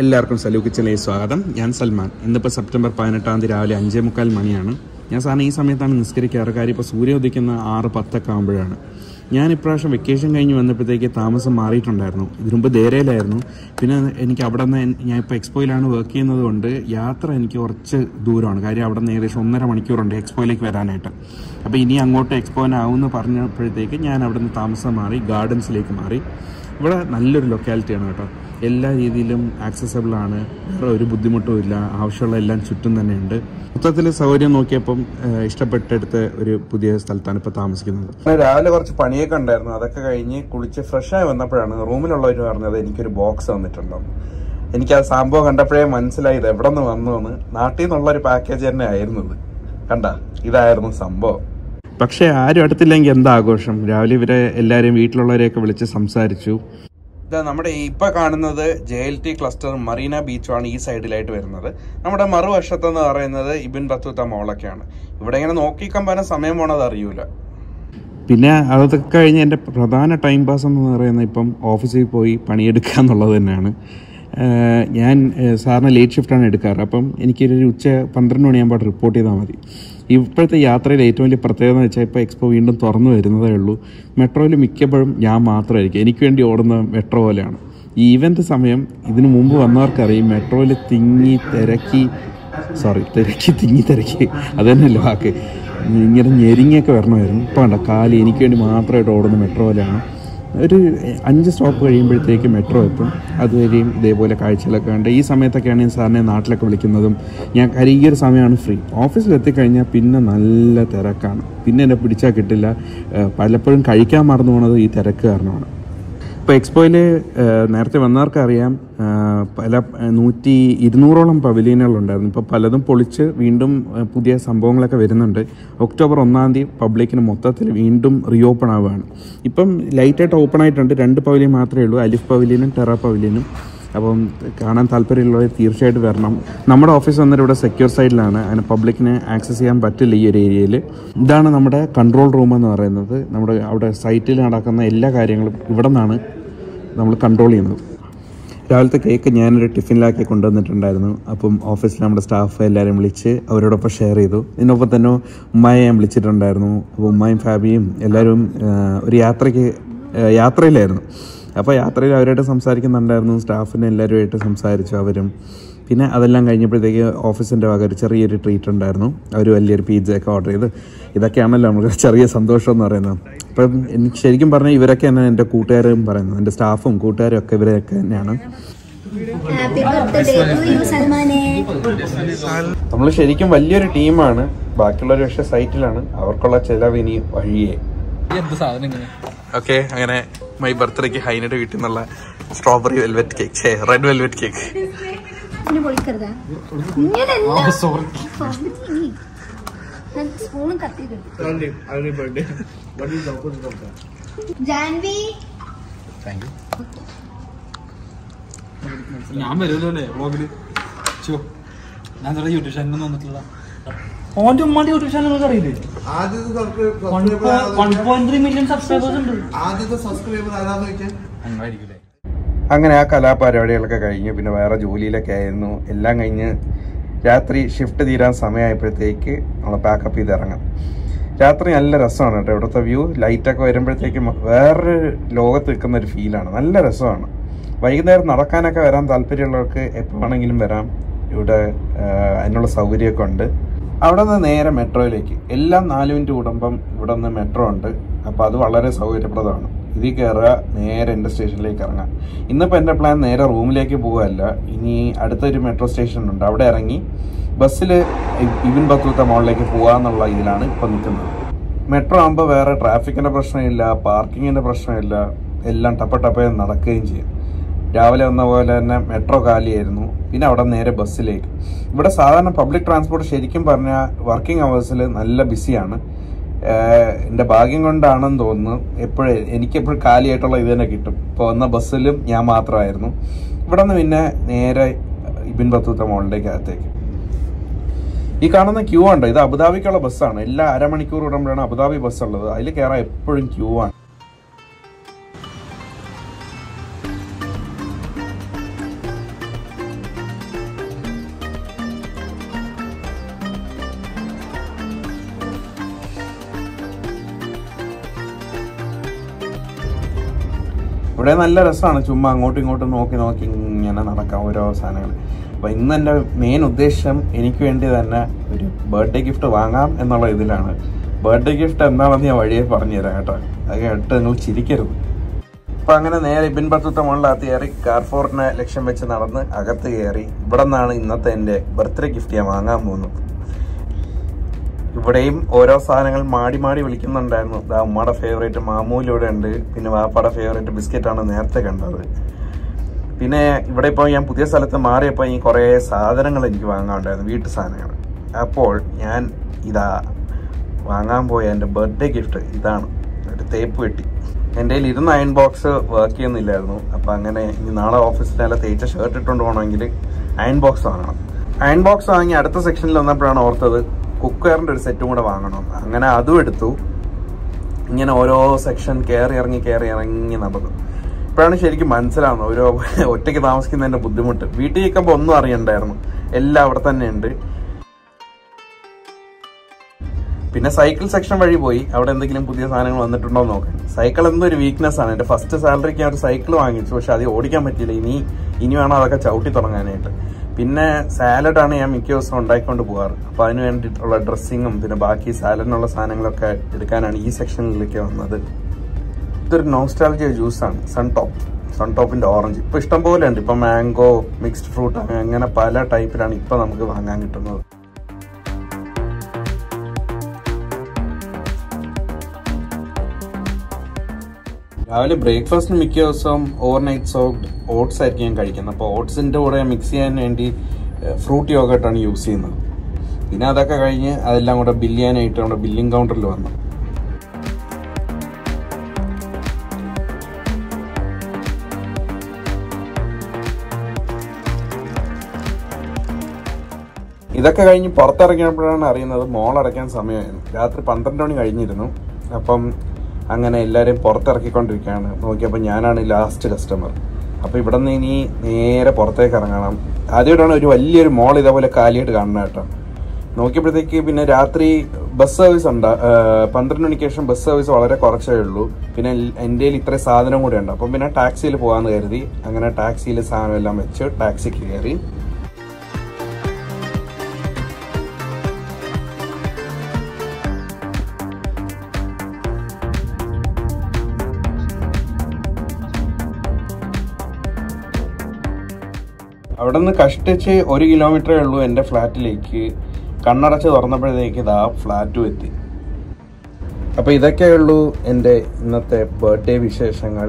എല്ലാവർക്കും സലൂ കിച്ചനിലേ സ്വാഗതം. ഞാൻ സൽമാൻ. ഇന്നിപ്പോൾ സെപ്റ്റംബർ പതിനെട്ടാം തീയതി രാവിലെ അഞ്ചേ മുക്കാൽ മണിയാണ്. ഞാൻ സാറിന് ഈ സമയത്താണ് നിസ്കരിക്കാറ്. കാര്യം ഇപ്പോൾ സൂര്യ ഉദിക്കുന്ന ആറ് പത്തൊക്കെ ആകുമ്പോഴാണ് ഞാൻ ഇപ്രാവശ്യം വെക്കേഷൻ കഴിഞ്ഞ് വന്നപ്പോഴത്തേക്ക് താമസം മാറിയിട്ടുണ്ടായിരുന്നു. ഇതിനു മുമ്പ് ദേരയിലായിരുന്നു പിന്നെ എനിക്ക് അവിടെ നിന്ന് ഞാൻ ഇപ്പോൾ എക്സ്പോയിലാണ് വർക്ക് ചെയ്യുന്നത് കൊണ്ട് യാത്ര എനിക്ക് കുറച്ച് ദൂരമാണ്. കാര്യം അവിടെ നിന്ന് ഏകദേശം ഒന്നര മണിക്കൂറുണ്ട് എക്സ്പോയിലേക്ക് വരാനായിട്ട്. അപ്പോൾ ഇനി അങ്ങോട്ട് എക്സ്പോനാവുമെന്ന് പറഞ്ഞപ്പോഴത്തേക്ക് ഞാൻ അവിടെ നിന്ന് താമസം മാറി ഗാർഡൻസിലേക്ക് മാറി. ഇവിടെ നല്ലൊരു ലൊക്കാലിറ്റിയാണ് കേട്ടോ. എല്ലാ രീതിയിലും ആക്സസബിൾ ആണ്. വേറെ ഒരു ബുദ്ധിമുട്ടും ഇല്ല. ആവശ്യമുള്ള എല്ലാം ചുറ്റും തന്നെയുണ്ട്. മൊത്തത്തിൽ സൗകര്യം നോക്കിയപ്പം ഇഷ്ടപ്പെട്ടെടുത്ത് ഒരു പുതിയ സ്ഥലത്താണ് ഇപ്പോൾ താമസിക്കുന്നത്. രാവിലെ കുറച്ച് പണിയൊക്കെ ഉണ്ടായിരുന്നു. അതൊക്കെ കഴിഞ്ഞ് കുളിച്ച് ഫ്രഷായി വന്നപ്പോഴാണ് റൂമിലുള്ളവർ പറഞ്ഞത് എനിക്കൊരു ബോക്സ് വന്നിട്ടുണ്ടെന്ന് എനിക്ക് ആ സംഭവം കണ്ടപ്പോഴേ മനസ്സിലായി ഇത് എവിടെ നിന്ന് വന്നു എന്ന്. നാട്ടിൽ നിന്നുള്ള ഒരു പാക്കേജ് തന്നെ ആയിരുന്നു ഇത്. കണ്ട? ഇതായിരുന്നു സംഭവം. പക്ഷേ ആരും അടുത്തില്ലെങ്കിൽ എന്താ ആഘോഷം? രാവിലെ ഇവരെ എല്ലാവരെയും വീട്ടിലുള്ളവരെയൊക്കെ വിളിച്ച് സംസാരിച്ചു. ഇതാ നമ്മുടെ ഇപ്പൊ കാണുന്നത് J L T cluster Marina ബീച്ചുമാണ് ഈ സൈഡിലായിട്ട് വരുന്നത്. നമ്മുടെ മറുവശത്തെന്ന് പറയുന്നത് ഇബിൻ ബത്തൂത്ത മോളൊക്കെയാണ്. ഇവിടെ ഇങ്ങനെ നോക്കിക്കമ്പാനും സമയം പോണത് അറിയൂല. പിന്നെ അതൊക്കെ കഴിഞ്ഞ് എന്റെ പ്രധാന ടൈം പാസ് എന്ന് പറയുന്നത് ഇപ്പം ഓഫീസിൽ പോയി പണിയെടുക്കുക എന്നുള്ളത് തന്നെയാണ്. ഞാൻ സാറിന് ലേറ്റ് ഷിഫ്റ്റാണ് എടുക്കാറ്. അപ്പം എനിക്കൊരു ഉച്ച പന്ത്രണ്ട് മണിയാകുമ്പോൾ റിപ്പോർട്ട് ചെയ്താൽ മതി. ഇപ്പോഴത്തെ യാത്രയിൽ ഏറ്റവും വലിയ പ്രത്യേകത എന്ന് വെച്ചാൽ ഇപ്പോൾ എക്സ്പോ വീണ്ടും തുറന്നു വരുന്നതേ ഉള്ളൂ. മെട്രോയിൽ മിക്കപ്പോഴും ഞാൻ മാത്രമായിരിക്കും. എനിക്ക് വേണ്ടി ഓടുന്ന മെട്രോ പോലെയാണ്. ഈ ഇവന്റ് സമയം ഇതിനു മുമ്പ് വന്നവർക്കറിയും മെട്രോയിൽ തിങ്ങി തിരക്കി സോറി തിരക്കി തിങ്ങി തിരക്കി. അത് വാക്ക്. ഇങ്ങനെ ഞെരിങ്ങിയൊക്കെ വരണമായിരുന്നു. ഇപ്പോൾ വേണ്ട കാലി എനിക്ക് വേണ്ടി മാത്രമായിട്ട് ഓടുന്ന മെട്രോ പോലെയാണ്. ഒരു അഞ്ച് സ്റ്റോപ്പ് കഴിയുമ്പോഴത്തേക്ക് മെട്രോ എത്തും. അതുവരെയും ഇതേപോലെ കാഴ്ചകളൊക്കെ കണ്ട്. ഈ സമയത്തൊക്കെയാണ് ഞാൻ സാറിനെ നാട്ടിലൊക്കെ വിളിക്കുന്നതും. ഞാൻ കാര്യം ഒരു സമയമാണ് ഫ്രീ. ഓഫീസിലെത്തിക്കഴിഞ്ഞാൽ പിന്നെ നല്ല തിരക്കാണ്. പിന്നെ എന്നെ പിടിച്ചാൽ കിട്ടില്ല. പലപ്പോഴും കഴിക്കാൻ മറന്നു പോണത് ഈ തിരക്ക് കാരണമാണ്. ഇപ്പോൾ എക്സ്പോയിൽ നേരത്തെ വന്നവർക്കറിയാം പല നൂറ്റി ഇരുന്നൂറോളം പവലിയനുകളുണ്ടായിരുന്നു ഇപ്പോൾ പലതും പൊളിച്ച് വീണ്ടും പുതിയ സംഭവങ്ങളൊക്കെ വരുന്നുണ്ട്. ഒക്ടോബർ ഒന്നാം തീയതി പബ്ലിക്കിന് മൊത്തത്തിൽ വീണ്ടും റീഓപ്പൺ ആവുകയാണ്. ഇപ്പം ലൈറ്റായിട്ട് ഓപ്പൺ ആയിട്ടുണ്ട്. രണ്ട് പവലിയൻ മാത്രമേ ഉള്ളൂ. അലിഫ് പവലിയനും ടെറ പവലിയനും അപ്പം കാണാൻ താല്പര്യമുള്ളവർ തീർച്ചയായിട്ടും വരണം. നമ്മുടെ ഓഫീസ് വന്നിട്ട് ഇവിടെ സെക്യൂർ സൈഡിലാണ് അതിന് പബ്ലിക്കിന് ആക്സസ് ചെയ്യാൻ പറ്റില്ല ഈ ഒരു ഏരിയയിൽ ഇതാണ് നമ്മുടെ കൺട്രോൾ റൂം എന്ന് പറയുന്നത്. നമ്മുടെ അവിടെ സൈറ്റിൽ നടക്കുന്ന എല്ലാ കാര്യങ്ങളും ഇവിടെ നിന്നാണ് നമ്മൾ കൺട്രോൾ ചെയ്യുന്നത്. രാവിലത്തെ കേക്ക് ഞാനൊരു ടിഫിനിലാക്കി കൊണ്ടുവന്നിട്ടുണ്ടായിരുന്നു. അപ്പം ഓഫീസിൽ നമ്മുടെ സ്റ്റാഫ് എല്ലാവരും വിളിച്ച് അവരോടൊപ്പം ഷെയർ ചെയ്തു. ഇതിനൊപ്പം തന്നെ ഉമ്മയെ ഞാൻ വിളിച്ചിട്ടുണ്ടായിരുന്നു. അപ്പോൾ ഉമ്മായും ഫാബിയും എല്ലാവരും ഒരു യാത്രയ്ക്ക് യാത്രയിലായിരുന്നു. അപ്പോൾ യാത്രയിൽ അവരായിട്ട് സംസാരിക്കുന്നുണ്ടായിരുന്നു. സ്റ്റാഫിന് എല്ലാവരുമായിട്ട് സംസാരിച്ചു അവരും. പിന്നെ അതെല്ലാം കഴിഞ്ഞപ്പോഴത്തേക്ക് ഓഫീസിന്റെ വക ഒരു ചെറിയൊരു ട്രീറ്റ് ഉണ്ടായിരുന്നു. അവർ വലിയൊരു പിസ്സയൊക്കെ ഓർഡർ ചെയ്ത്. ഇതൊക്കെയാണല്ലോ നമുക്ക് ചെറിയ സന്തോഷം എന്ന് പറയുന്നത്. അപ്പം എനിക്ക് ശരിക്കും പറഞ്ഞാൽ ഇവരൊക്കെ തന്നെ എന്റെ കൂട്ടുകാരും പറയുന്നത്. എന്റെ സ്റ്റാഫും കൂട്ടുകാരും ഒക്കെ ഇവരൊക്കെ തന്നെയാണ്. നമ്മൾ ശരിക്കും വലിയൊരു ടീമാണ്. ബാക്കിയുള്ളവർ പക്ഷേ സൈറ്റിലാണ്. അവർക്കുള്ള ചിലവ് ഇനി വഴിയേ. ഓക്കെ അങ്ങനെ മൈ ബർത്ത്ഡേക്ക് ഹൈനയുടെ വീട്ടിൽ നിന്നുള്ള strawberry velvet cake red velvet cake ഇനി പൊളിക്കരുതാ. ഇങ്ങനല്ല സോറി സ്പൂണും കത്തി ജാൻവി. ഞാൻ വരുമല്ലോ അല്ലേ വ്ളോഗിൽ ചോ ഞാൻ ചെറിയ യൂട്യൂബ് ചാനൽ വന്നിട്ടുള്ള ഓന്റെ ഉമ്മാന്റെ യൂട്യൂബ് ചാനൽ നിങ്ങൾക്ക് അറിയില്ലേ? One point three million subscribers ഉണ്ട്. ആദ്യത്തെ സബ്സ്ക്രൈബർ ആരാന്ന് ചോദിച്ചാൽ അങ്ങനെ ആ കലാപരിപാടികളൊക്കെ കഴിഞ്ഞ്. പിന്നെ വേറെ ജോലിയിലൊക്കെ ആയിരുന്നു. എല്ലാം കഴിഞ്ഞ് രാത്രി ഷിഫ്റ്റ് തീരാൻ സമയമായപ്പോഴത്തേക്ക് നമ്മൾ പാക്കപ്പ് ചെയ്ത് ഇറങ്ങാം രാത്രി നല്ല രസമാണ് കേട്ടോ. ഇവിടുത്തെ വ്യൂ ലൈറ്റൊക്കെ വരുമ്പോഴത്തേക്കും വേറൊരു ലോകത്ത് നിൽക്കുന്ന ഒരു ഫീലാണ് നല്ല രസമാണ്. വൈകുന്നേരം നടക്കാനൊക്കെ വരാൻ താല്പര്യമുള്ളവർക്ക് എപ്പോൾ വേണമെങ്കിലും വരാം. ഇവിടെ അതിനുള്ള സൗകര്യമൊക്കെ ഉണ്ട്. അവിടെ നിന്ന് നേരെ മെട്രോയിലേക്ക് എല്ലാം നാല് മിനിറ്റ് കൂടുമ്പം ഇവിടെ നിന്ന് മെട്രോ ഉണ്ട്. അപ്പോൾ അത് വളരെ സൗകര്യപ്രദമാണ്. ഇതിൽ കയറുക നേരെ എന്റെ സ്റ്റേഷനിലേക്ക് ഇറങ്ങാം. ഇന്നിപ്പോൾ എന്റെ പ്ലാൻ നേരെ റൂമിലേക്ക് പോകുകയല്ല ഇനി അടുത്തൊരു മെട്രോ സ്റ്റേഷൻ ഉണ്ട്. അവിടെ ഇറങ്ങി ബസ്സിൽ ഇബിൻ ബത്തൂത്ത മോളിലേക്ക് പോകാമെന്നുള്ള ഇതിലാണ് ഇപ്പം നിൽക്കുന്നത്. മെട്രോ ആകുമ്പോൾ വേറെ ട്രാഫിക്കിന്റെ പ്രശ്നമില്ല പാർക്കിങ്ങിന്റെ പ്രശ്നമില്ല. എല്ലാം ടപ്പ ടപ്പയെ നടക്കുകയും ചെയ്യും. രാവിലെ വന്ന പോലെ തന്നെ മെട്രോ കാലിയായിരുന്നു. പിന്നെ അവിടെ നേരെ ബസ്സിലേക്ക്. ഇവിടെ സാധാരണ പബ്ലിക് ട്രാൻസ്പോർട്ട് ശരിക്കും പറഞ്ഞാൽ വർക്കിംഗ് അവേഴ്സിൽ നല്ല ബിസിയാണ് എന്റെ ഭാഗ്യം കൊണ്ടാണെന്ന് തോന്നുന്നു. എപ്പോഴും എനിക്കെപ്പോഴും കാലിയായിട്ടുള്ള ഇത് തന്നെ കിട്ടും. ഇപ്പോൾ വന്ന ബസ്സിലും ഞാൻ മാത്രമായിരുന്നു. ഇവിടെ നിന്ന് പിന്നെ നേരെ ഇബിൻ ബത്തൂത്ത മോളിലേക്ക് അകത്തേക്ക് ഈ കാണുന്ന ക്യൂ ഉണ്ട്? ഇത് അബുദാബിക്കുള്ള ബസ്സാണ്. എല്ലാ അരമണിക്കൂർ ഇടുമ്പോഴാണ് അബുദാബി ബസ് ഉള്ളത് അതിൽ കയറാൻ എപ്പോഴും ക്യൂ ആണ്. ഇവിടെ നല്ല രസമാണ്. ചുമ്മാ അങ്ങോട്ടും ഇങ്ങോട്ടും നോക്കി നോക്കി ഇങ്ങനെ നടക്കാം ഓരോ സാധനങ്ങൾ. അപ്പോൾ ഇന്ന് എന്റെ മെയിൻ ഉദ്ദേശം എനിക്ക് വേണ്ടി തന്നെ ഒരു ബർത്ത്ഡേ ഗിഫ്റ്റ് വാങ്ങാം എന്നുള്ള ഇതിലാണ്. ബർത്ത്ഡേ ഗിഫ്റ്റ് എന്താണെന്ന് ഞാൻ വഴിയെ പറഞ്ഞുതരാം കേട്ടോ. അത് കേട്ട് നിങ്ങൾ ചിരിക്കരുത്. അപ്പൊ അങ്ങനെ നേരെ ഇബിൻ ബത്തുത്ത മുകളിലകത്ത് കയറി കാർഫോറിനെ ലക്ഷ്യം വെച്ച് നടന്ന് അകത്ത് കയറി ഇവിടെ നിന്നാണ് ഇന്നത്തെ എന്റെ ബർത്ത്ഡേ ഗിഫ്റ്റ് ഞാൻ വാങ്ങാൻ പോകുന്നത്. ഇവിടെയും ഓരോ സാധനങ്ങൾ മാടി മാടി വിളിക്കുന്നുണ്ടായിരുന്നു. ദാ ഉമ്മയുടെ ഫേവറേറ്റ് മാമൂലിവിടെ ഉണ്ട്. പിന്നെ വാപ്പയുടെ ഫേവറേറ്റ് ബിസ്ക്കറ്റാണ് നേരത്തെ കണ്ടത്. പിന്നെ ഇവിടെ ഇപ്പോൾ ഞാൻ പുതിയ സ്ഥലത്ത് മാറിയപ്പോൾ ഈ കുറേ സാധനങ്ങൾ എനിക്ക് വാങ്ങാനുണ്ടായിരുന്നു വീട്ടു സാധനങ്ങൾ. അപ്പോൾ ഞാൻ ഇതാ വാങ്ങാൻ പോയ എന്റെ ബർത്ത്ഡേ ഗിഫ്റ്റ് ഇതാണ്. ഒരു തേപ്പ് വെട്ടി. എന്റെ കയ്യിൽ ഇരുന്ന അയൺ ബോക്സ് വർക്ക് ചെയ്യുന്നില്ലായിരുന്നു. അപ്പോൾ അങ്ങനെ ഇനി നാളെ ഓഫീസിനെല്ലാം തേച്ച ഷർട്ട് ഇട്ടുകൊണ്ട് പോകണമെങ്കിൽ അയൺ ബോക്സ് വാങ്ങണം. അയൺ ബോക്സ് വാങ്ങി അടുത്ത സെക്ഷനിൽ വന്നപ്പോഴാണ് ഓർത്തത് കുക്കറിന്റെ ഒരു സെറ്റും കൂടെ വാങ്ങണം. അങ്ങനെ അതും എടുത്തു. ഇങ്ങനെ ഓരോ സെക്ഷൻ കയറി ഇറങ്ങി കയറി ഇറങ്ങി നടന്നു. ഇപ്പോഴാണ് ശരിക്കും മനസ്സിലാവുന്നത് ഓരോ ഒറ്റയ്ക്ക് താമസിക്കുന്നതിന്റെ ബുദ്ധിമുട്ട്. വീട്ടിൽ നിൽക്കുമ്പോൾ ഒന്നും അറിയണ്ടായിരുന്നു. എല്ലാം അവിടെ തന്നെ ഉണ്ട്. പിന്നെ സൈക്കിൾ സെക്ഷൻ വഴി പോയി. അവിടെ എന്തെങ്കിലും പുതിയ സാധനങ്ങൾ വന്നിട്ടുണ്ടോ എന്ന് നോക്കാം. സൈക്കിൾ എന്തോ ഒരു വീക്ക്നെസ് ആണ് എന്റെ ഫസ്റ്റ് സാലറിക്ക് ഞാൻ ഒരു സൈക്കിൾ വാങ്ങിച്ചു. പക്ഷെ അത് ഓടിക്കാൻ പറ്റിയില്ല. ഇനി ഇനി വേണം അതൊക്കെ ചവിട്ടി തുടങ്ങാനായിട്ട്. പിന്നെ സാലഡാണ് ഞാൻ മിക്ക ദിവസവും ഉണ്ടാക്കിക്കൊണ്ട് പോകാറ്. അപ്പൊ അതിന് വേണ്ടിയിട്ടുള്ള ഡ്രസ്സിങ്ങും പിന്നെ ബാക്കി സാലഡിനുള്ള സാധനങ്ങളൊക്കെ എടുക്കാനാണ് ഈ സെക്ഷനിലേക്ക് വന്നത്. ഇതൊരു നോസ്റ്റാലജിയ ജ്യൂസാണ് സൺ ടോപ്പ് സൺ ടോപ്പിന്റെ ഓറഞ്ച് ഇപ്പൊ ഇഷ്ടം പോലെ ഉണ്ട് ഇപ്പൊ മാംഗോ മിക്സ്ഡ് ഫ്രൂട്ട് അങ്ങനെ പല ടൈപ്പിലാണ് ഇപ്പൊ നമുക്ക് വാങ്ങാൻ കിട്ടുന്നത്. രാവിലെ ബ്രേക്ക്ഫാസ്റ്റിന് മിക്ക ദിവസവും ഓവർനൈറ്റ് സോക്ഡ് ഓട്സ് ആയിരിക്കും ഞാൻ കഴിക്കുന്നത്. അപ്പോൾ ഓട്സിന്റെ കൂടെ മിക്സ് ചെയ്യാൻ വേണ്ടി ഫ്രൂട്ട് യോഗട്ടാണ് യൂസ് ചെയ്യുന്നത്. പിന്നെ അതൊക്കെ കഴിഞ്ഞ് അതെല്ലാം കൂടെ ബില്ല് ചെയ്യാനായിട്ട് നമ്മുടെ ബില്ലിംഗ് കൗണ്ടറിൽ വന്നു. ഇതൊക്കെ കഴിഞ്ഞ് പുറത്തിറങ്ങിയപ്പോഴാണ് അറിയുന്നത് മോൾ അടയ്ക്കാൻ സമയമായിരുന്നു. രാത്രി പന്ത്രണ്ട് മണി കഴിഞ്ഞിരുന്നു. അപ്പം അങ്ങനെ എല്ലാവരെയും പുറത്തിറക്കിക്കൊണ്ടിരിക്കുകയാണ്. നോക്കിയപ്പോൾ ഞാനാണ് ലാസ്റ്റ് കസ്റ്റമർ അപ്പോൾ ഇവിടെ നിന്ന് ഇനി നേരെ പുറത്തേക്ക് ഇറങ്ങണം. ആദ്യമായിട്ടാണ് ഒരു വലിയൊരു മോൾ ഇതേപോലെ കാലിയായിട്ട് കാണുന്നത് കേട്ടോ. നോക്കിയപ്പോഴത്തേക്ക് പിന്നെ രാത്രി ബസ് സർവീസ് ഉണ്ട്. പന്ത്രണ്ട് മണിക്ക് ശേഷം ബസ് സർവീസ് വളരെ കുറച്ചേ ഉള്ളൂ. പിന്നെ എന്റെ കയ്യിൽ ഇത്രയും സാധനം കൂടെ ഉണ്ട്. അപ്പം പിന്നെ ടാക്സിയിൽ പോകാമെന്ന് കരുതി. അങ്ങനെ ടാക്സിയിൽ സാധനം എല്ലാം വെച്ച് ടാക്സി കയറി. അവിടെ നിന്ന് കഷ്ടിച്ച് ഒരു കിലോമീറ്ററേ ഉള്ളൂ എന്റെ ഫ്ലാറ്റിലേക്ക്. കണ്ണടച്ച് തുറന്നപ്പോഴത്തേക്ക് ഇതാ ഫ്ലാറ്റും എത്തി. അപ്പോൾ ഇതൊക്കെയേ ഉള്ളൂ എന്റെ ഇന്നത്തെ ബർത്ത്ഡേ വിശേഷങ്ങൾ.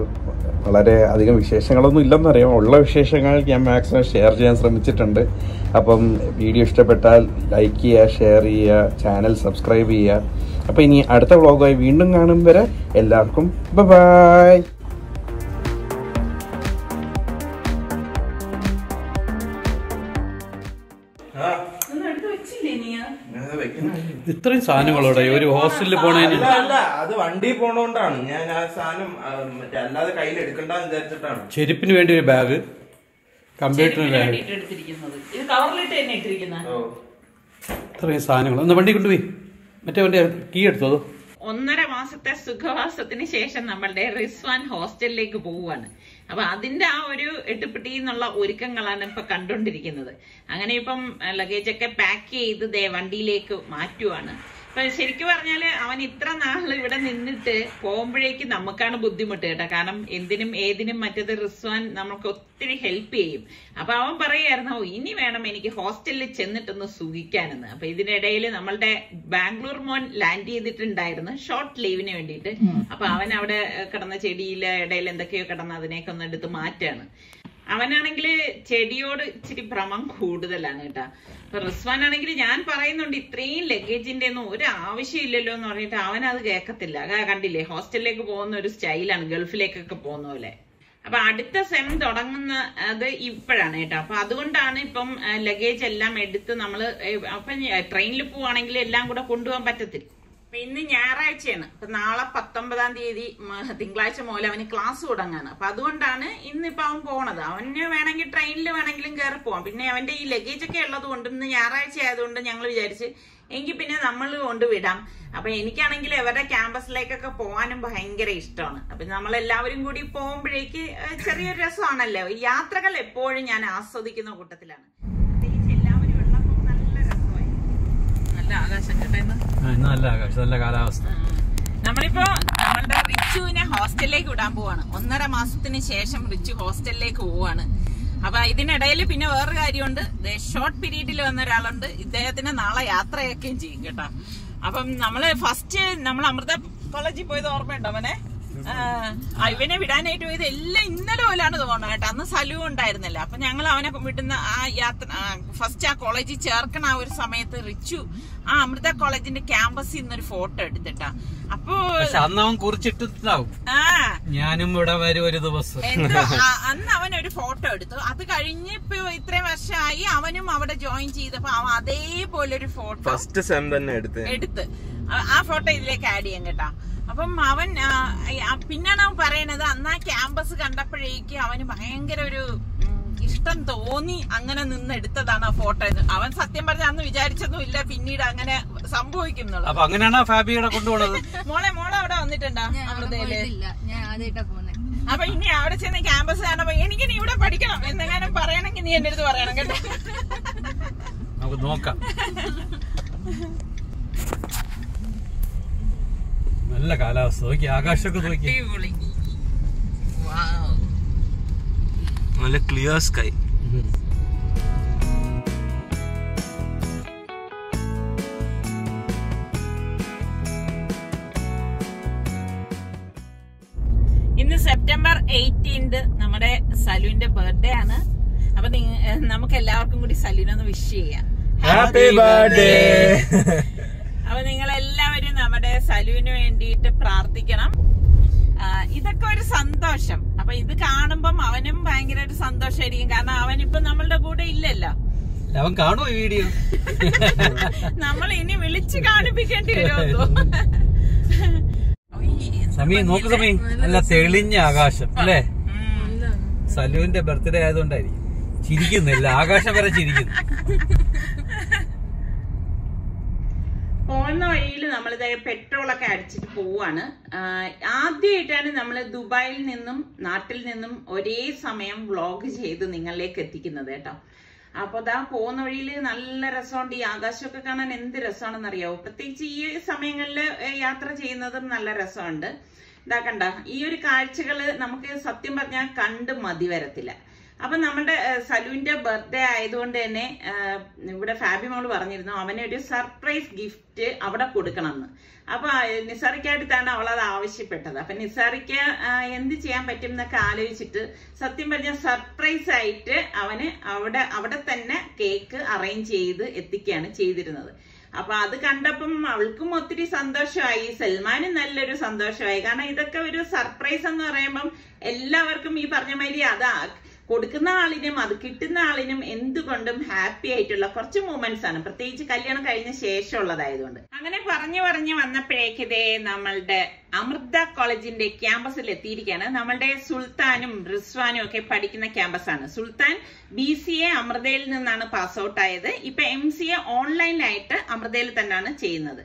വളരെ അധികം വിശേഷങ്ങളൊന്നും ഇല്ലെന്നറിയാം ഉള്ള വിശേഷങ്ങൾ ഞാൻ മാക്സിമം ഷെയർ ചെയ്യാൻ ശ്രമിച്ചിട്ടുണ്ട്. അപ്പം വീഡിയോ ഇഷ്ടപ്പെട്ടാൽ ലൈക്ക് ചെയ്യുക ഷെയർ ചെയ്യുക ചാനൽ സബ്സ്ക്രൈബ് ചെയ്യുക. അപ്പോൾ ഇനി അടുത്ത വ്ളോഗുമായി വീണ്ടും കാണും വരെ എല്ലാവർക്കും ബൈ. ഇത്രയും സാധനങ്ങളോടെ ഒരു ഹോസ്റ്റലിൽ പോണേന്. അല്ല അത് വണ്ടി പോണോണ്ടാണ്. ഞാൻ ആ സാധനം ആ, മറ്റേ അല്ലാതെ കയ്യിൽ എടുക്കണ്ടെന്ന് വിചാരിച്ചിട്ടാണ്. ചെരുപ്പിന് വേണ്ടി ഒരു ബാഗ് കമ്പ്യൂട്ടറിന് ബാഗ്. ഇത്രയും സാധനങ്ങൾ. ഒന്ന് വണ്ടി കൊണ്ടുപോയി. മറ്റേ വണ്ടി കീ എടുത്തോ ഒന്നര മാസത്തെ സുഖവാസത്തിന് ശേഷം നമ്മളുടെ റിസ്വാൻ ഹോസ്റ്റലിലേക്ക് പോവുകയാണ്. അപ്പൊ അതിന്റെ ആ ഒരു എട്ടുപെട്ടി എന്നുള്ള ഒരുക്കങ്ങളാണ് ഇപ്പൊ കണ്ടുകൊണ്ടിരിക്കുന്നത് അങ്ങനെ ഇപ്പം ലഗേജ് ഒക്കെ പാക്ക് ചെയ്ത് ദേ വണ്ടിയിലേക്ക് മാറ്റുവാണ്. ശരിക്കും പറഞ്ഞാൽ അവൻ ഇത്ര നാൾ ഇവിടെ നിന്നിട്ട് പോകുമ്പോഴേക്ക് നമുക്കാണ് ബുദ്ധിമുട്ട് കേട്ടോ. കാരണം എന്തിനും ഏതിനും മറ്റത് റിസ്വാൻ നമുക്ക് ഒത്തിരി ഹെൽപ്പ് ചെയ്യും. അപ്പൊ അവൻ പറയായിരുന്നു "ഓ, ഇനി വേണം എനിക്ക് ഹോസ്റ്റലിൽ ചെന്നിട്ടൊന്ന് സുഖിക്കാനെന്ന്. അപ്പൊ ഇതിനിടയിൽ നമ്മളുടെ ബാംഗ്ലൂർ മോൻ ലാൻഡ് ചെയ്തിട്ടുണ്ടായിരുന്നു ഷോർട്ട് ലീവിന് വേണ്ടിയിട്ട്. അപ്പൊ അവൻ അവിടെ കിടന്ന ചെടിയിലെ ഇടയിൽ എന്തൊക്കെയോ കിടന്ന് അതിനെയൊക്കെ ഒന്ന് എടുത്ത് മാറ്റാണ്. അവനാണെങ്കിൽ ചെടിയോട് ഇച്ചിരി ഭ്രമം കൂടുതലാണ് കേട്ടാ. അപ്പൊ റിസ്വാൻ ആണെങ്കിൽ ഞാൻ പറയുന്നുണ്ട് ഇത്രയും ലഗേജിന്റെ ഒന്നും ഒരു ആവശ്യമില്ലല്ലോ എന്ന് പറഞ്ഞിട്ട് അവൻ അത് കേൾക്കത്തില്ല കണ്ടില്ലേ ഹോസ്റ്റലിലേക്ക് പോകുന്ന ഒരു സ്റ്റൈലാണ് ഗൾഫിലേക്കൊക്കെ പോകുന്ന പോലെ. അപ്പൊ അടുത്ത സെം തുടങ്ങുന്ന അത് ഇപ്പോഴാണ് കേട്ടോ. അപ്പൊ അതുകൊണ്ടാണ് ഇപ്പം ലഗേജ് എല്ലാം എടുത്ത് നമ്മൾ അപ്പൊ ട്രെയിനിൽ പോവാണെങ്കിൽ എല്ലാം കൂടെ കൊണ്ടുപോകാൻ പറ്റത്തില്ല. ഇന്ന് ഞായറാഴ്ചയാണ്. അപ്പൊ നാളെ പത്തൊമ്പതാം തീയതി തിങ്കളാഴ്ച മുതൽ അവന് ക്ലാസ് തുടങ്ങാണ്. അപ്പൊ അതുകൊണ്ടാണ് ഇന്നിപ്പോ അവൻ പോണത്. അവന് വേണമെങ്കിൽ ട്രെയിനിൽ വേണമെങ്കിലും കയറി പോവാം. പിന്നെ അവന്റെ ഈ ലഗേജ് ഒക്കെ ഉള്ളത് കൊണ്ട് ഇന്ന് ഞായറാഴ്ച ആയതുകൊണ്ട് ഞങ്ങൾ വിചാരിച്ച് എങ്കിൽ പിന്നെ നമ്മൾ കൊണ്ടുവിടാം അപ്പൊ എനിക്കാണെങ്കിൽ അവരുടെ ക്യാമ്പസിലേക്കൊക്കെ പോകാനും ഭയങ്കര ഇഷ്ടമാണ്. അപ്പൊ നമ്മളെല്ലാവരും കൂടി പോകുമ്പോഴേക്ക് ചെറിയൊരു രസമാണല്ലോ. യാത്രകൾ എപ്പോഴും ഞാൻ ആസ്വദിക്കുന്ന കൂട്ടത്തിലാണ് പ്രത്യേകിച്ച് എല്ലാവരും ഉള്ളപ്പോൾ നല്ല രസമായി നല്ല ആകാശം നല്ല കാലാവസ്ഥ. നമ്മളിപ്പോ നമ്മളുടെ റിച്ചുവിനെ ഹോസ്റ്റലിലേക്ക് വിടാൻ പോവാണ്. ഒന്നര മാസത്തിന് ശേഷം റിച്ചു ഹോസ്റ്റലിലേക്ക് പോവാണ്. അപ്പൊ ഇതിനിടയിൽ പിന്നെ വേറൊരു കാര്യമുണ്ട്. ഷോർട്ട് പീരീഡിൽ വന്ന ഒരാളുണ്ട്. ഇദ്ദേഹത്തിന് നാളെ യാത്രയൊക്കെയും ചെയ്യും കേട്ടോ. അപ്പം നമ്മൾ ഫസ്റ്റ് നമ്മൾ അമൃത കോളേജിൽ പോയത് ഓർമ്മയുണ്ടോ അവനെ ഇവനെ വിടാനായിട്ട് പോയത് എല്ലാം ഇന്നലെ പോലാണ് തോന്നുന്നത് കേട്ടോ. അന്ന് സലു ഉണ്ടായിരുന്നില്ല. അപ്പൊ ഞങ്ങൾ അവനെ വിടുന്ന ആ യാത്ര ഫസ്റ്റ് ആ കോളേജിൽ ചേർക്കണ ആ ഒരു സമയത്ത് റിച്ചു ആ അമൃത കോളേജിന്റെ ക്യാമ്പസിൽ നിന്നൊരു ഫോട്ടോ എടുത്തിട്ടാ. അപ്പോ അന്ന് അവൻ കുറിച്ചിട്ടുണ്ടാവും ഞാനും ഇവിടെ വരും ഒരു ദിവസം. അന്ന് അവൻ ഒരു ഫോട്ടോ എടുത്തു. അത് കഴിഞ്ഞ് ഇപ്പൊ ഇത്രയും വർഷമായി അവനും അവിടെ ജോയിൻ ചെയ്തപ്പോ അവൻ അതേപോലെ ഒരു ഫോട്ടോ ഫസ്റ്റ് സെം തന്നെ എടുത്ത്. എടുത്ത്. ആ- ആ ഫോട്ടോ ഇതിലേക്ക് ആഡ് ചെയ്യാൻ കേട്ടാ. അപ്പം അവൻ പിന്നാണ് അവൻ പറയണത് അന്ന് ആ ക്യാമ്പസ് കണ്ടപ്പോഴേക്ക് അവന് ഭയങ്കര ഒരു ഇഷ്ടം തോന്നി അങ്ങനെ നിന്ന് എടുത്തതാണ് ആ ഫോട്ടോ അവൻ സത്യം പറഞ്ഞ അന്ന് വിചാരിച്ചൊന്നും ഇല്ല പിന്നീട് അങ്ങനെ സംഭവിക്കുന്നുള്ളു. അപ്പൊ അങ്ങനെയാണ് ആ ഫാബിയുടെ കൊണ്ടുപോണത്? മോളെ മോളെ അവിടെ വന്നിട്ടുണ്ടോ? അമൃതയിൽ? അപ്പൊ ഇനി അവിടെ ചെന്ന് ക്യാമ്പസ് കാണുമ്പോ എനിക്ക് നീ ഇവിടെ പഠിക്കണം എന്തെങ്കിലും പറയണമെങ്കിൽ നീ എന്റെ അടുത്ത് പറയണം കേട്ടോ. നമുക്ക് നോക്കാം. നല്ല കാലാവസ്ഥ. നോക്കി ആകാശമൊക്കെ നോക്കി. നല്ല ക്ലിയർ സ്കൈ ഇന്ന് സെപ്റ്റംബർ എയ്റ്റീൻത് നമ്മുടെ സലുവിന്റെ ബർത്ത്ഡേ ആണ്. അപ്പൊ നമുക്ക് എല്ലാവർക്കും കൂടി സലുവിനൊന്ന് വിഷ് ചെയ്യാം. ഹാപ്പി ബർത്ത്ഡേ സലുവിന് വേണ്ടിയിട്ട് പ്രാർത്ഥിക്കണം. ഇതൊക്കെ ഒരു സന്തോഷം. അപ്പൊ ഇത് കാണുമ്പം അവനും ഭയങ്കര ഒരു സന്തോഷമായിരിക്കും കാരണം അവനിപ്പോ നമ്മളുടെ കൂടെ ഇല്ലല്ലോ. അവൻ കാണുമോ ഈ വീഡിയോ? നമ്മൾ ഇനി വിളിച്ചു കാണിപ്പിക്കേണ്ടി വരുമോ സമയം നോക്ക് സമയം. നല്ല തെളിഞ്ഞ ആകാശം അല്ലേ? സലുവിന്റെ ബർത്ത്ഡേ ആയതുകൊണ്ടായിരിക്കും. ചിരിക്കുന്നില്ല. ആകാശം വരെ ചിരിക്കുന്നു. പോകുന്ന വഴിയിൽ നമ്മളിത് പെട്രോളൊക്കെ അടിച്ചിട്ട് പോവാണ്. ആദ്യമായിട്ടാണ് നമ്മൾ ദുബായിൽ നിന്നും നാട്ടിൽ നിന്നും ഒരേ സമയം വ്ളോഗ് ചെയ്ത് നിങ്ങളിലേക്ക് എത്തിക്കുന്നത് കേട്ടോ. അപ്പൊ ദാ പോകുന്ന വഴിയിൽ നല്ല രസമുണ്ട്. ഈ ആകാശമൊക്കെ കാണാൻ എന്ത് രസമാണെന്ന് അറിയാവോ പ്രത്യേകിച്ച് ഈ സമയങ്ങളിൽ യാത്ര ചെയ്യുന്നതും നല്ല രസമുണ്ട്. ഇതാ കണ്ട ഈ ഒരു കാഴ്ചകൾ നമുക്ക് സത്യം പറഞ്ഞാൽ കണ്ട് മതി വരത്തില്ല അപ്പൊ നമ്മുടെ സലൂന്റെ ബർത്ത്ഡേ ആയതുകൊണ്ട് തന്നെ ഇവിടെ ഫാബി മോൾ പറഞ്ഞിരുന്നു അവനെ ഒരു സർപ്രൈസ് ഗിഫ്റ്റ് അവിടെ കൊടുക്കണമെന്ന്. അപ്പൊ ഏഹ്, നിസാറിക്കായിട്ടാണ് അവൾ അത് ആവശ്യപ്പെട്ടത്. അപ്പൊ നിസാറിക്ക് എന്ത് ചെയ്യാൻ പറ്റും എന്നൊക്കെ ആലോചിച്ചിട്ട് സത്യം പറഞ്ഞ സർപ്രൈസ് ആയിട്ട് അവന് അവിടെ അവിടെ തന്നെ കേക്ക് അറേഞ്ച് ചെയ്ത് എത്തിക്കുകയാണ് ചെയ്തിരുന്നത്. അപ്പൊ അത് കണ്ടപ്പം അവൾക്കും ഒത്തിരി സന്തോഷമായി സൽമാനും നല്ലൊരു സന്തോഷമായി. കാരണം ഇതൊക്കെ ഒരു സർപ്രൈസ് എന്ന് പറയുമ്പം എല്ലാവർക്കും ഈ പറഞ്ഞ മാതിരി അതാ കൊടുക്കുന്ന ആളിനും അത് കിട്ടുന്ന ആളിനും എന്തുകൊണ്ടും ഹാപ്പി ആയിട്ടുള്ള കുറച്ച് മൂമെന്റ്സ് ആണ്. പ്രത്യേകിച്ച് കല്യാണം കഴിഞ്ഞ ശേഷമുള്ളതായതുകൊണ്ട്. അങ്ങനെ പറഞ്ഞു പറഞ്ഞു വന്നപ്പോഴേക്ക് ഇതേ നമ്മളുടെ അമൃത കോളേജിന്റെ ക്യാമ്പസിൽ എത്തിയിരിക്കുകയാണ്. നമ്മളുടെ സുൽത്താനും റിസ്വാനും ഒക്കെ പഠിക്കുന്ന ക്യാമ്പസാണ് സുൽത്താൻ ബി സി എ അമൃതയിൽ നിന്നാണ് പാസ് ഔട്ട് ആയത്. ഇപ്പൊ എം സി എ ഓൺലൈനായിട്ട് അമൃതയിൽ തന്നെയാണ് ചെയ്യുന്നത്.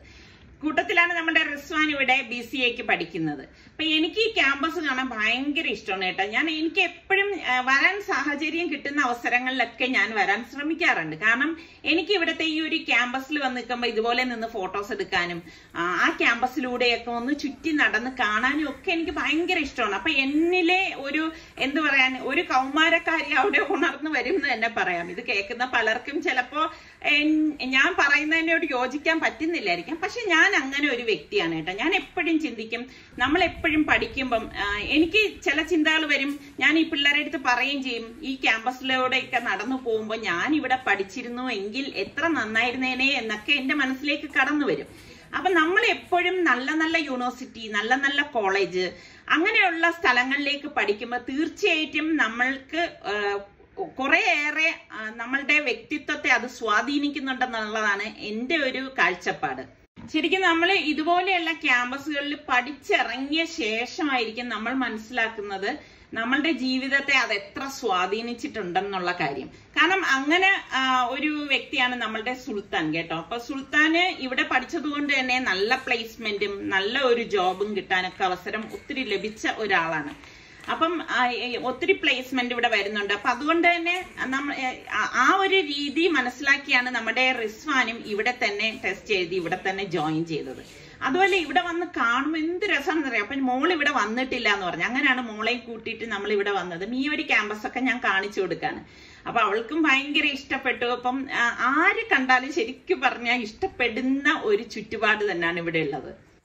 കൂട്ടത്തിലാണ് നമ്മുടെ റിസ്വാൻ ഇവിടെ ബി സി എക്ക് പഠിക്കുന്നത്. അപ്പൊ എനിക്ക് ഈ ക്യാമ്പസ് കാണാൻ ഭയങ്കര ഇഷ്ടമാണ് കേട്ടോ. ഞാൻ എനിക്ക് എപ്പോഴും വരാൻ സാഹചര്യം കിട്ടുന്ന അവസരങ്ങളിലൊക്കെ ഞാൻ വരാൻ ശ്രമിക്കാറുണ്ട്. കാരണം എനിക്ക് ഇവിടുത്തെ ഈ ഒരു ക്യാമ്പസിൽ വന്ന് നിൽക്കുമ്പോൾ ഇതുപോലെ നിന്ന് ഫോട്ടോസ് എടുക്കാനും ആ, ക്യാമ്പസിലൂടെയൊക്കെ ഒന്ന് ചുറ്റി നടന്ന് കാണാനും ഒക്കെ എനിക്ക് ഭയങ്കര ഇഷ്ടമാണ്. അപ്പൊ എന്നിലെ ഒരു എന്ത് പറയാൻ ഒരു കൗമാരക്കാരി അവിടെ ഉണർന്നു വരും എന്ന് തന്നെ പറയാം. ഇത് കേൾക്കുന്ന പലർക്കും ചിലപ്പോ ഞാൻ പറയുന്നതിനോട് യോജിക്കാൻ പറ്റുന്നില്ലായിരിക്കാം. പക്ഷെ ഞാൻ അങ്ങനെ ഒരു വ്യക്തിയാണ് കേട്ടോ. ഞാൻ എപ്പോഴും ചിന്തിക്കും. നമ്മൾ എപ്പോഴും പഠിക്കുമ്പം എനിക്ക് ചില ചിന്തകൾ വരും. ഞാൻ ഈ പിള്ളേരുടെ അടുത്ത് പറയുകയും ചെയ്യും. ഈ ക്യാമ്പസിലൂടെയൊക്കെ നടന്നു പോകുമ്പോൾ ഞാൻ ഇവിടെ പഠിച്ചിരുന്നു എങ്കിൽ എത്ര നന്നായിരുന്നേനെ എന്നൊക്കെ എന്റെ മനസ്സിലേക്ക് കടന്നു വരും. അപ്പൊ നമ്മൾ എപ്പോഴും നല്ല നല്ല യൂണിവേഴ്സിറ്റി നല്ല നല്ല കോളേജ് അങ്ങനെയുള്ള സ്ഥലങ്ങളിലേക്ക് പഠിക്കുമ്പോൾ തീർച്ചയായിട്ടും നമ്മൾക്ക് കുറേയേറെ നമ്മളുടെ വ്യക്തിത്വത്തെ അത് സ്വാധീനിക്കുന്നുണ്ടെന്നുള്ളതാണ് എന്റെ ഒരു കാഴ്ചപ്പാട്. ശരിക്കും നമ്മൾ ഇതുപോലെയുള്ള ക്യാമ്പസുകളിൽ പഠിച്ചിറങ്ങിയ ശേഷമായിരിക്കും നമ്മൾ മനസ്സിലാക്കുന്നത് നമ്മളുടെ ജീവിതത്തെ അത് എത്ര സ്വാധീനിച്ചിട്ടുണ്ടെന്നുള്ള കാര്യം. കാരണം അങ്ങനെ ഒരു വ്യക്തിയാണ് നമ്മളുടെ സുൽത്താൻ കേട്ടോ. അപ്പൊ സുൽത്താന് ഇവിടെ പഠിച്ചതുകൊണ്ട് തന്നെ നല്ല പ്ലേസ്മെന്റും നല്ല ഒരു ജോബും കിട്ടാനൊക്കെ അവസരം ഒത്തിരി ലഭിച്ച ഒരാളാണ്. അപ്പം ഒത്തിരി പ്ലേസ്മെന്റ് ഇവിടെ വരുന്നുണ്ട്. അപ്പൊ അതുകൊണ്ട് തന്നെ ആ- ഒരു രീതി മനസ്സിലാക്കിയാണ് നമ്മുടെ റിസ്വാനും ഇവിടെ തന്നെ ടെസ്റ്റ് എഴുതി ഇവിടെ തന്നെ ജോയിൻ ചെയ്തത്. അതുപോലെ ഇവിടെ വന്ന് കാണുമ്പോൾ എന്ത് രസമാണെന്ന് അറിയാം? അപ്പൊ മോൾ ഇവിടെ വന്നിട്ടില്ല എന്ന് പറഞ്ഞു. അങ്ങനെയാണ് മോളെ കൂട്ടിയിട്ട് നമ്മൾ ഇവിടെ വന്നത്. ഈ ഒരു ക്യാമ്പസ് ഒക്കെ ഞാൻ കാണിച്ചു കൊടുക്കാണ്. അപ്പൊ അവൾക്കും ഭയങ്കര ഇഷ്ടപ്പെട്ടു. അപ്പം ആര് കണ്ടാലും ശരിക്കും പറഞ്ഞാൽ ഇഷ്ടപ്പെടുന്ന ഒരു ചുറ്റുപാട് തന്നെയാണ് ഇവിടെ ഉള്ളത്.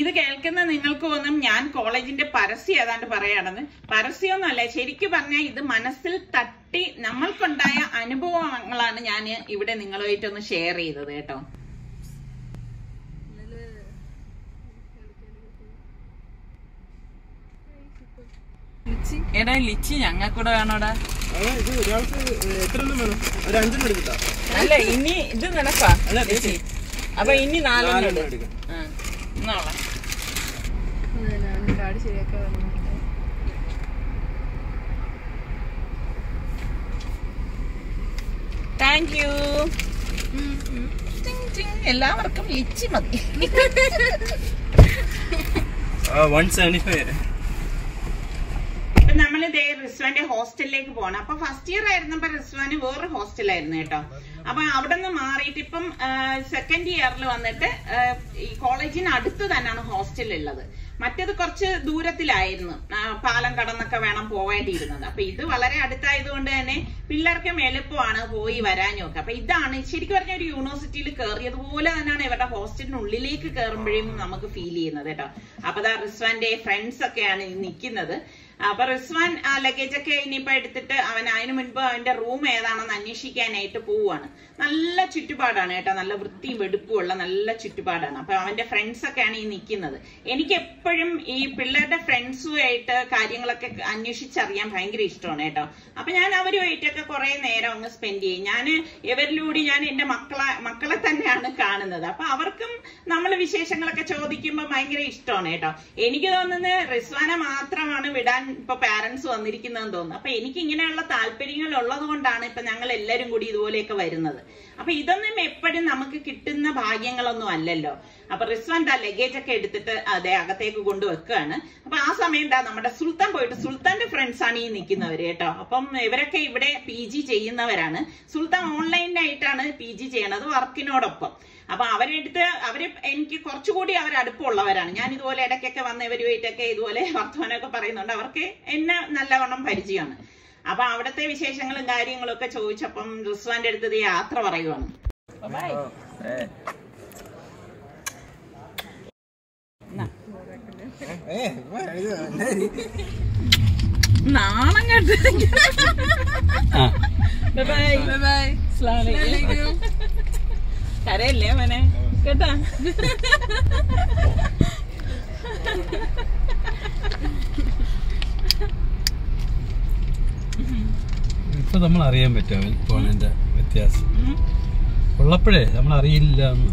ഇത് കേൾക്കുന്ന നിങ്ങൾക്ക് തോന്നും ഞാൻ കോളേജിന്റെ പരസ്യം ഏതാണ്ട് പറയാണെന്ന്. പരസ്യമൊന്നുമല്ല ശരിക്കും പറഞ്ഞാൽ ഇത് മനസ്സിൽ തട്ടി നമ്മൾക്കുണ്ടായ അനുഭവങ്ങളാണ് ഞാൻ ഇവിടെ നിങ്ങളുമായിട്ടൊന്ന് ഷെയർ ചെയ്തത് കേട്ടോ. എടാ ലിച്ചി ഞങ്ങൾക്കൂടെ വേണോടാ? അല്ല ഇനി ഇത് നിനക്കാ ലിച്ചി. അപ്പൊ ഇനി നാലെണ്ണം. എടുക്കാം. എന്നാളെ കാട് ശരിയാക്കാൻ വന്നു താങ്ക് യു എല്ലാവർക്കും ലിച്ചി മതി. വൺ സെവന്റി ഫൈവ് ഇപ്പൊ നമ്മൾ ഇതേ റിസ്വാന്റെ ഹോസ്റ്റലിലേക്ക് പോകണം അപ്പൊ ഫസ്റ്റ് ഇയർ ആയിരുന്നപ്പോ റിസ്വാന് വേറെ ഹോസ്റ്റലായിരുന്നു കേട്ടോ. അപ്പൊ അവിടെ നിന്ന് മാറിയിട്ട് ഇപ്പം സെക്കൻഡ് ഇയറിൽ വന്നിട്ട് ഈ കോളേജിന് അടുത്ത് തന്നെയാണ് ഹോസ്റ്റൽ ഉള്ളത് മറ്റേത് കുറച്ച് ദൂരത്തിലായിരുന്നു. പാലം കടന്നൊക്കെ വേണം പോവേണ്ടിയിരുന്നത്. അപ്പൊ ഇത് വളരെ അടുത്തായതുകൊണ്ട് തന്നെ പിള്ളേർക്കും എളുപ്പമാണ് പോയി വരാനും ഒക്കെ അപ്പൊ ഇതാണ് ശരിക്കും പറഞ്ഞ ഒരു യൂണിവേഴ്സിറ്റിയിൽ കയറിയതുപോലെ തന്നെയാണ് ഇവരുടെ ഹോസ്റ്റലിനുള്ളിലേക്ക് കയറുമ്പോഴേക്കും നമുക്ക് ഫീൽ ചെയ്യുന്നത് കേട്ടോ. അപ്പൊ ദാ റിസ്വാന്റെ ഫ്രണ്ട്സ് ഒക്കെയാണ് നിൽക്കുന്നത്. അപ്പൊ റിസ്വാൻ ആ ലഗേജ് ഒക്കെ ഇനിയിപ്പോ എടുത്തിട്ട് അവൻ അതിന് മുൻപ് അവന്റെ റൂം ഏതാണെന്ന് അന്വേഷിക്കാനായിട്ട് പോവാണ്. നല്ല ചുറ്റുപാടാണ് കേട്ടോ. നല്ല വൃത്തിയും വെടുപ്പുമുള്ള നല്ല ചുറ്റുപാടാണ്. അപ്പൊ അവന്റെ ഫ്രണ്ട്സ് ഒക്കെയാണ് ഈ നിൽക്കുന്നത് എനിക്ക് എപ്പോഴും ഈ പിള്ളേരുടെ ഫ്രണ്ട്സുമായിട്ട് കാര്യങ്ങളൊക്കെ അന്വേഷിച്ചറിയാൻ ഭയങ്കര ഇഷ്ടമാണ് കേട്ടോ. അപ്പൊ ഞാൻ അവരുമായിട്ടൊക്കെ കുറെ നേരം അങ്ങ് സ്പെൻഡ് ചെയ്യും. ഞാൻ ഇവരിലൂടെ ഞാൻ എന്റെ മക്കളെ മക്കളെ തന്നെയാണ് കാണുന്നത്. അപ്പൊ അവർക്കും നമ്മൾ വിശേഷങ്ങളൊക്കെ ചോദിക്കുമ്പോൾ ഭയങ്കര ഇഷ്ടമാണ് കേട്ടോ. എനിക്ക് തോന്നുന്നത് റിസ്വാന മാത്രമാണ് വിടാൻ ഇപ്പൊ പാരന്റ്സ് വന്നിരിക്കുന്നതെന്ന് തോന്നുന്നു. അപ്പൊ എനിക്ക് ഇങ്ങനെയുള്ള താല്പര്യങ്ങൾ ഉള്ളത് കൊണ്ടാണ് ഇപ്പൊ ഞങ്ങൾ എല്ലാരും കൂടി ഇതുപോലെയൊക്കെ വരുന്നത്. അപ്പൊ ഇതൊന്നും എപ്പോഴും നമുക്ക് കിട്ടുന്ന ഭാഗ്യങ്ങളൊന്നും അല്ലല്ലോ. അപ്പൊ റിസ്വാൻ ആ ലഗേജ് ഒക്കെ എടുത്തിട്ട് അതെ അകത്തേക്ക് കൊണ്ടുവെക്കുകയാണ് അപ്പൊ ആ സമയം എന്താ നമ്മുടെ സുൽത്താൻ പോയിട്ട് സുൽത്താന്റെ ഫ്രണ്ട്സ് ആണ് ഈ നിൽക്കുന്നവര് കേട്ടോ. അപ്പം ഇവരൊക്കെ ഇവിടെ പി ജി ചെയ്യുന്നവരാണ്. സുൽത്താൻ ഓൺലൈനായിട്ടാണ് പി ജി ചെയ്യണത് വർക്കിനോടൊപ്പം. അപ്പൊ അവരെടുത്ത് അവർ എനിക്ക് കുറച്ചുകൂടി അവർ അടുപ്പമുള്ളവരാണ്. ഞാൻ ഇതുപോലെ ഇടയ്ക്കൊക്കെ വന്ന് ഇവരുമായിട്ടൊക്കെ ഇതുപോലെ വർത്തമാനമൊക്കെ പറയുന്നുണ്ട്. അവർക്ക് എന്നെ നല്ലവണ്ണം പരിചയമാണ്. അപ്പൊ അവിടത്തെ വിശേഷങ്ങളും കാര്യങ്ങളും ഒക്കെ ചോദിച്ചപ്പം റിസ്വാന്റെ അടുത്ത് ഈ യാത്ര പറയുവാണ്. നാണം കേട്ട് ബൈ ബൈ കരയല്ലേ മോനെ? കേട്ടാ? ഇപ്പൊ നമ്മൾ അറിയാൻ പറ്റും പോണതിന്റെ വ്യത്യാസം? ഉള്ളപ്പോഴേ നമ്മൾ അറിയില്ല എന്ന്.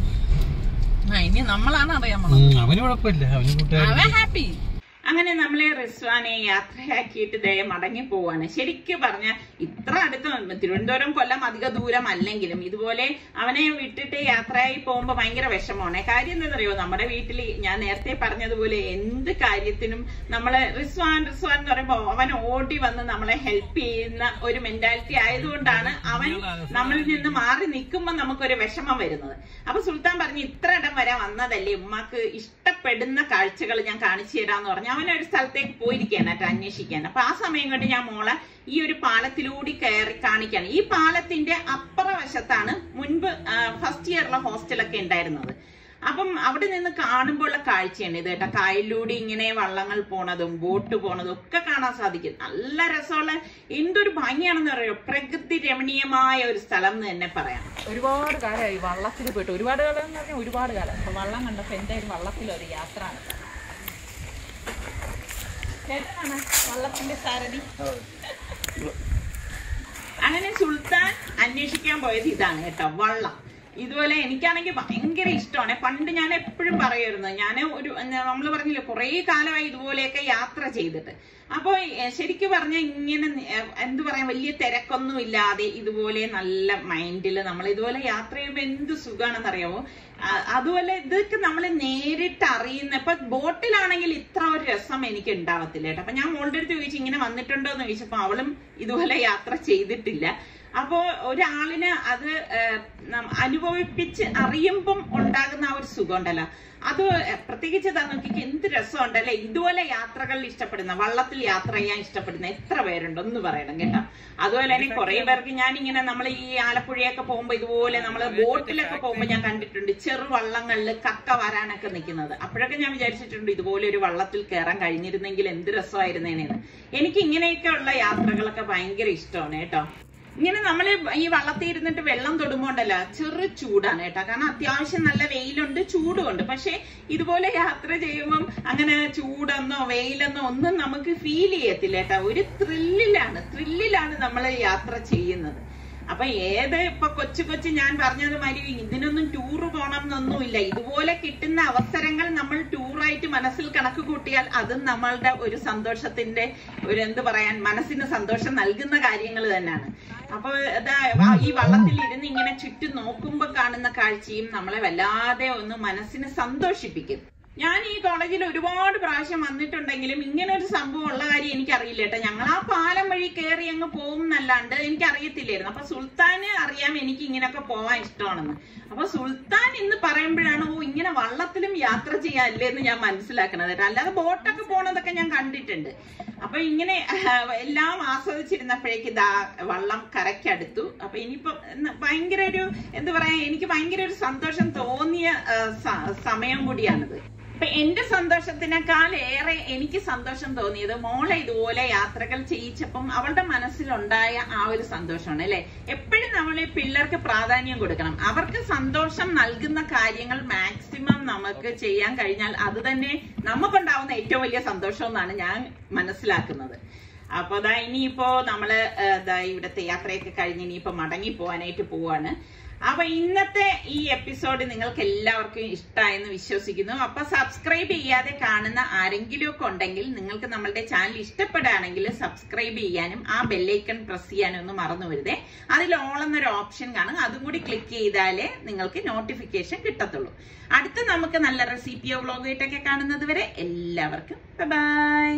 അവന് കുഴപ്പമില്ല. അവന് കൂട്ടുകാരൻ ഹാപ്പി അങ്ങനെ നമ്മളെ റിസ്വാനെ യാത്രയാക്കിയിട്ട് ദയ മടങ്ങി പോവാണ്. ശരിക്കും പറഞ്ഞ ഇത്ര അടുത്ത് തിരുവനന്തപുരം കൊല്ലം അധിക ദൂരം അല്ലെങ്കിലും ഇതുപോലെ അവനെ വിട്ടിട്ട് യാത്രയായി പോകുമ്പോ ഭയങ്കര വിഷമമാണ്. കാര്യം എന്താണെന്നറിയോ? നമ്മുടെ വീട്ടിൽ ഞാൻ നേരത്തെ പറഞ്ഞതുപോലെ എന്ത് കാര്യത്തിനും നമ്മൾ റിസ്വാൻ റിസ്വാൻ എന്ന് പറയുമ്പോ അവൻ ഓടി വന്ന് നമ്മളെ ഹെൽപ്പ് ചെയ്യുന്ന ഒരു മെന്റാലിറ്റി ആയതുകൊണ്ടാണ് അവൻ നമ്മളിൽ നിന്ന് മാറി നിൽക്കുമ്പോൾ നമുക്കൊരു വിഷമം വരുന്നത്. അപ്പൊ സുൽത്താൻ പറഞ്ഞു ഇത്ര ഇടം വരെ വന്നതല്ലേ ഉമ്മാക്ക് ഇഷ്ടപ്പെടുന്ന കാഴ്ചകൾ ഞാൻ കാണിച്ചു തരാന്ന് പറഞ്ഞു. അവൻ ഒരു സ്ഥലത്തേക്ക് പോയിരിക്കാനായിട്ട് അന്വേഷിക്കാൻ അപ്പൊ ആ സമയം കൊണ്ട് ഞാൻ മോളെ ഈ ഒരു പാലത്തിലൂടെ കയറി കാണിക്കാണ് ഈ പാലത്തിന്റെ അപ്പുറ വശത്താണ് മുൻപ് ഫസ്റ്റ് ഇയറിലെ ഹോസ്റ്റലൊക്കെ ഉണ്ടായിരുന്നത്. അപ്പം അവിടെ നിന്ന് കാണുമ്പോഴുള്ള കാഴ്ചയാണ് ഇത് കേട്ടോ. കായലിലൂടെ ഇങ്ങനെ വള്ളങ്ങൾ പോണതും ബോട്ട് പോണതും ഒക്കെ കാണാൻ സാധിക്കും. നല്ല രസമുള്ള എന്തൊരു ഭംഗിയാണെന്ന് പറയോ. പ്രകൃതി രമണീയമായ ഒരു സ്ഥലം എന്ന് തന്നെ പറയാം. ഒരുപാട് കാലമായി വള്ളത്തിൽ പോയിട്ട് ഒരുപാട് കാലം എന്ന് പറഞ്ഞാൽ ഒരുപാട് കാലം. വള്ളം കണ്ടപ്പോ എന്തായാലും വള്ളത്തിലൊരു യാത്ര അങ്ങനെ സുൽത്താൻ അന്വേഷിക്കാൻ പോയത് ഇതാണ് കേട്ടോ വള്ളം. ഇതുപോലെ എനിക്കാണെങ്കിൽ ഭയങ്കര ഇഷ്ടമാണ് പണ്ട് ഞാൻ എപ്പോഴും പറയുമായിരുന്നു. ഞാൻ ഒരു നമ്മൾ പറഞ്ഞില്ലേ കുറേ കാലമായി ഇതുപോലെയൊക്കെ യാത്ര ചെയ്തിട്ട്. അപ്പോൾ ശരിക്കും പറഞ്ഞ ഇങ്ങനെ എന്തു പറയാ വലിയ തിരക്കൊന്നും ഇല്ലാതെ ഇതുപോലെ നല്ല മൈൻഡിൽ നമ്മൾ ഇതുപോലെ യാത്ര ചെയ്യുമ്പോൾ എന്ത് സുഖമാണെന്ന് അറിയാമോ അതുപോലെ ഇതൊക്കെ നമ്മൾ നേരിട്ട് അറിയുന്ന ഇപ്പൊ ബോട്ടിലാണെങ്കിൽ ഇത്ര ഒരു രസം എനിക്ക് ഉണ്ടാവത്തില്ല കേട്ടോ. അപ്പൊ ഞാൻ മോളുടെ അടുത്ത് ചോദിച്ചു ഇങ്ങനെ വന്നിട്ടുണ്ടോ? എന്ന് ചോദിച്ചപ്പോ അവളും ഇതുപോലെ യാത്ര ചെയ്തിട്ടില്ല. അപ്പോ ഒരാളിന് അത് അനുഭവിപ്പിച്ച് അറിയുമ്പം ഉണ്ടാകുന്ന ആ ഒരു സുഖം ഉണ്ടല്ലോ അത് പ്രത്യേകിച്ച് നോക്കിക്ക് എന്ത് രസമുണ്ടല്ലേ? ഇതുപോലെ യാത്രകൾ ഇഷ്ടപ്പെടുന്ന വള്ളത്തിൽ യാത്ര ചെയ്യാൻ ഇഷ്ടപ്പെടുന്ന എത്ര പേരുണ്ട്? ഒന്ന് പറയണം കേട്ടോ. അതുപോലെ തന്നെ കുറെ പേർക്ക് ഞാൻ ഇങ്ങനെ നമ്മൾ ഈ ആലപ്പുഴയൊക്കെ പോകുമ്പോ ഇതുപോലെ നമ്മൾ ബോട്ടിലൊക്കെ പോകുമ്പോ ഞാൻ കണ്ടിട്ടുണ്ട് ചെറു വള്ളങ്ങളിൽ കക്ക വരാനൊക്കെ നിൽക്കുന്നത്. അപ്പോഴൊക്കെ ഞാൻ വിചാരിച്ചിട്ടുണ്ട് ഇതുപോലെ ഒരു വള്ളത്തിൽ കയറാൻ കഴിഞ്ഞിരുന്നെങ്കിൽ എന്ത് രസമായിരുന്നേനെന്ന്. എനിക്ക് ഇങ്ങനെയൊക്കെ ഉള്ള യാത്രകളൊക്കെ ഭയങ്കര ഇഷ്ടമാണ് കേട്ടോ. ഇങ്ങനെ നമ്മൾ ഈ വള്ളത്തിൽ ഇരുന്നിട്ട് വെള്ളം തൊടുമ്പോണ്ടല്ല ചെറു ചൂടാണ് കേട്ടോ. കാരണം അത്യാവശ്യം നല്ല വെയിലുണ്ട് ചൂടുമുണ്ട് പക്ഷെ ഇതുപോലെ യാത്ര ചെയ്യുമ്പം അങ്ങനെ ചൂടെന്നോ വെയിലെന്നോ ഒന്നും നമുക്ക് ഫീൽ ചെയ്യത്തില്ല കേട്ടോ. ഒരു ത്രില്ലിലാണ് ത്രില്ലിലാണ് നമ്മൾ യാത്ര ചെയ്യുന്നത്. അപ്പൊ ഏത് ഇപ്പൊ കൊച്ചു കൊച്ചു ഞാൻ പറഞ്ഞത് മാതിരി ഇതിനൊന്നും ടൂറ് പോണം എന്നൊന്നുമില്ല. ഇതുപോലെ കിട്ടുന്ന അവസരങ്ങൾ നമ്മൾ ടൂറായിട്ട് മനസ്സിൽ കണക്ക് കൂട്ടിയാൽ അതും നമ്മളുടെ ഒരു സന്തോഷത്തിന്റെ ഒരു എന്ത് പറയാൻ മനസ്സിന് സന്തോഷം നൽകുന്ന കാര്യങ്ങൾ തന്നെയാണ്. അപ്പൊ ഈ വള്ളത്തിൽ ഇരുന്ന് ഇങ്ങനെ ചുറ്റും നോക്കുമ്പോ കാണുന്ന കാഴ്ചയും നമ്മളെ വല്ലാതെ ഒന്ന് മനസ്സിനെ സന്തോഷിപ്പിക്കും. ഞാൻ ഈ കോളേജിൽ ഒരുപാട് പ്രാവശ്യം വന്നിട്ടുണ്ടെങ്കിലും ഇങ്ങനെ ഒരു സംഭവം ഉള്ള കാര്യം എനിക്കറിയില്ല കേട്ടോ. ഞങ്ങൾ ആ പാലം വഴി കയറി അങ്ങ് പോകും എന്നല്ലാണ്ട് എനിക്ക് അറിയത്തില്ലായിരുന്നു അപ്പൊ സുൽത്താന് അറിയാം എനിക്ക് ഇങ്ങനെയൊക്കെ പോവാൻ ഇഷ്ടമാണെന്ന്. അപ്പൊ സുൽത്താൻ എന്ന് പറയുമ്പോഴാണ് ഓ ഇങ്ങനെ വള്ളത്തിലും യാത്ര ചെയ്യാല്ലേ എന്ന് ഞാൻ മനസ്സിലാക്കണത് കേട്ടോ. അല്ലാതെ ബോട്ടൊക്കെ പോണതൊക്കെ ഞാൻ കണ്ടിട്ടുണ്ട്. അപ്പൊ ഇങ്ങനെ എല്ലാം ആസ്വദിച്ചിരുന്നപ്പോഴേക്ക് ഇതാ വള്ളം കരയ്ക്കടുത്തു. അപ്പൊ ഇനിയിപ്പം ഭയങ്കര ഒരു എന്താ പറയാ എനിക്ക് ഭയങ്കര ഒരു സന്തോഷം തോന്നിയ സമയം കൂടിയാണിത്. അപ്പൊ എന്റെ സന്തോഷത്തിനേക്കാൾ ഏറെ എനിക്ക് സന്തോഷം തോന്നിയത് മോളെ ഇതുപോലെ യാത്രകൾ ചെയ്യിച്ചപ്പം അവളുടെ മനസ്സിലുണ്ടായ ആ ഒരു സന്തോഷമാണ് അല്ലെ? എപ്പോഴും നമ്മൾ ഈ പിള്ളേർക്ക് പ്രാധാന്യം കൊടുക്കണം. അവർക്ക് സന്തോഷം നൽകുന്ന കാര്യങ്ങൾ മാക്സിമം നമുക്ക് ചെയ്യാൻ കഴിഞ്ഞാൽ അത് തന്നെ നമുക്കുണ്ടാവുന്ന ഏറ്റവും വലിയ സന്തോഷം എന്നാണ് ഞാൻ മനസ്സിലാക്കുന്നത്. അപ്പൊ ദാ ഇനിയിപ്പോ നമ്മൾ ഇവിടുത്തെ യാത്രയൊക്കെ കഴിഞ്ഞ് ഇനിയിപ്പോ മടങ്ങി പോവാനായിട്ട് പോവാണ്. അപ്പൊ ഇന്നത്തെ ഈ എപ്പിസോഡ് നിങ്ങൾക്ക് എല്ലാവർക്കും ഇഷ്ടമായെന്ന് വിശ്വസിക്കുന്നു. അപ്പൊ സബ്സ്ക്രൈബ് ചെയ്യാതെ കാണുന്ന ആരെങ്കിലും ഒക്കെ ഉണ്ടെങ്കിൽ നിങ്ങൾക്ക് നമ്മളുടെ ചാനൽ ഇഷ്ടപ്പെടുകയാണെങ്കിൽ സബ്സ്ക്രൈബ് ചെയ്യാനും ആ ബെല്ലൈക്കൺ പ്രസ് ചെയ്യാനും ഒന്നും മറന്നു വരുതേ അതിൽ ഓൾ എന്നൊരു ഓപ്ഷൻ കാണും. അതും കൂടി ക്ലിക്ക് ചെയ്താലേ നിങ്ങൾക്ക് നോട്ടിഫിക്കേഷൻ കിട്ടത്തുള്ളൂ. അടുത്ത നമുക്ക് നല്ല റെസിപ്പിയോ വ്ളോഗായിട്ടൊക്കെ കാണുന്നത് വരെ എല്ലാവർക്കും ബൈ